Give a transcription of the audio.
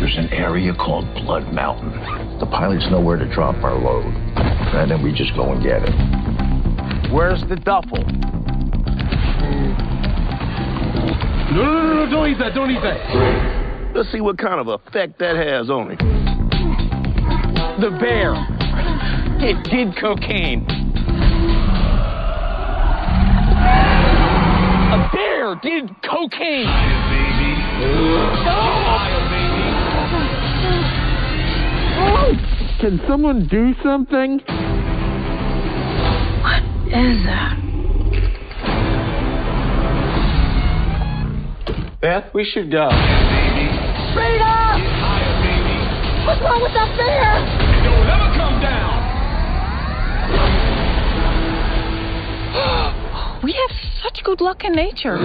There's an area called Blood Mountain. The pilots know where to drop our load. And then we just go and get it. Where's the duffel? No, no, no, no, don't eat that, don't eat that. Let's see what kind of effect that has on him. The bear. It did cocaine. A bear did cocaine. Can someone do something? What is that? Beth, we should go. Freedom! What's wrong with that bear? Don't ever come down. We have such good luck in nature.